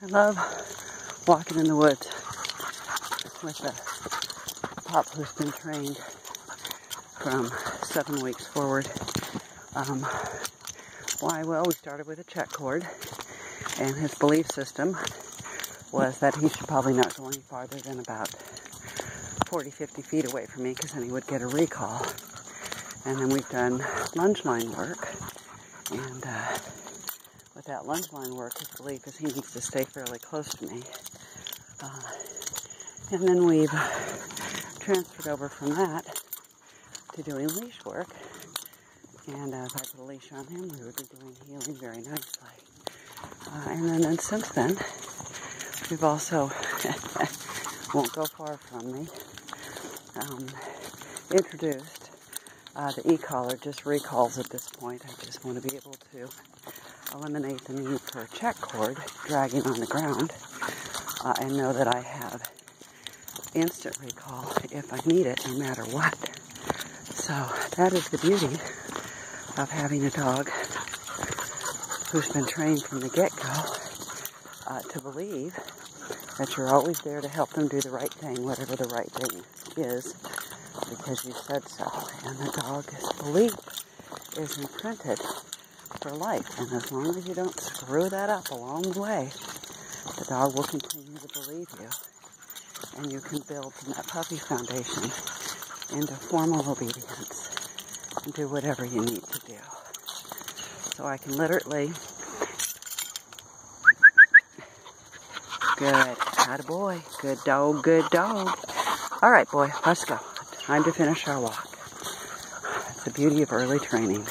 I love walking in the woods with a pup who's been trained from seven weeks forward. Um, why? Well, we started with a check cord, and his belief system was that he should probably not go any farther than about 40, 50 feet away from me because then he would get a recall. And then we've done lunge line work, and uh, with that lunge line work, his belief because he needs to stay fairly close to me. Uh, and then we've transferred over from that to doing leash work. And uh, if I put a leash on him, we would be doing heeling very nicely. Uh, and then, then since then, we've also, won't go far from me, um, introduced uh, the e-collar, just recalls at this point. I just want to be able to eliminate the need for a check cord dragging on the ground uh, and know that I have instant recall if I need it, no matter what. So that is the beauty of having a dog who's been trained from the get-go uh, to believe that you're always there to help them do the right thing, whatever the right thing is, because you said so. And the dog's belief is imprinted for life. And as long as you don't screw that up along the way, the dog will continue to believe you. And you can build from that puppy foundation into formal obedience and do whatever you need to do. So I can literally, good, a boy, good dog, good dog. All right, boy, let's go. Time to finish our walk. It's the beauty of early training.